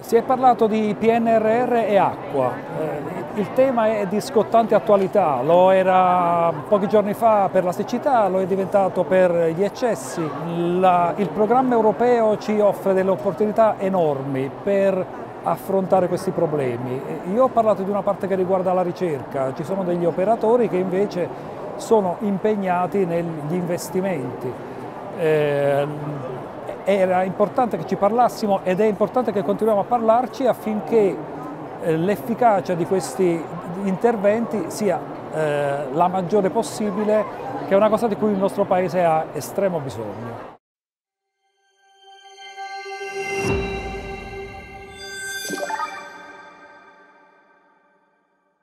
Si è parlato di PNRR e acqua, eh, il tema è di scottante attualità, lo era pochi giorni fa per la siccità, lo è diventato per gli eccessi, il programma europeo ci offre delle opportunità enormi per affrontare questi problemi. Io ho parlato di una parte che riguarda la ricerca, ci sono degli operatori che invece sono impegnati negli investimenti. Eh, era importante che ci parlassimo ed è importante che continuiamo a parlarci affinché eh, l'efficacia di questi interventi sia eh, la maggiore possibile, che è una cosa di cui il nostro Paese ha estremo bisogno.